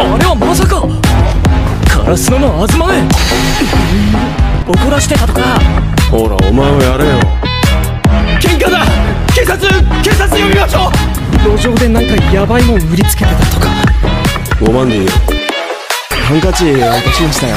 あれはまさか。カラスノの東め怒らしてたとか。ほらお前をやれよ。喧嘩だ。警察警察呼びましょう。路上でなんかヤバいもん売りつけてたとか。5万でいいよハンカチ渡しましたよ。